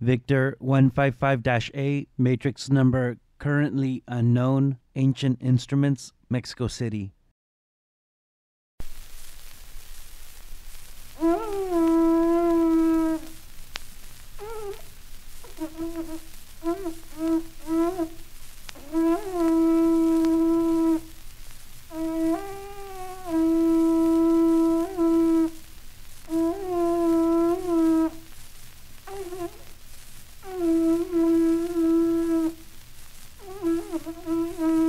Victor 155-A, matrix number currently unknown, Ancient Instruments, Mexico City. Mm-hmm. 嗯嗯嗯嗯